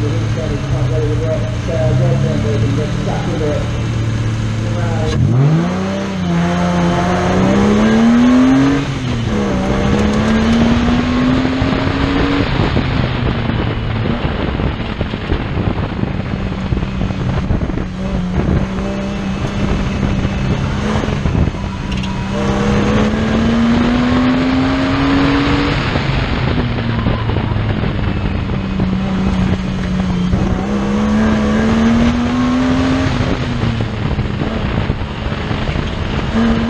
the inside of the top right of the right side, right hand, they can get stuck with it. Mm-hmm.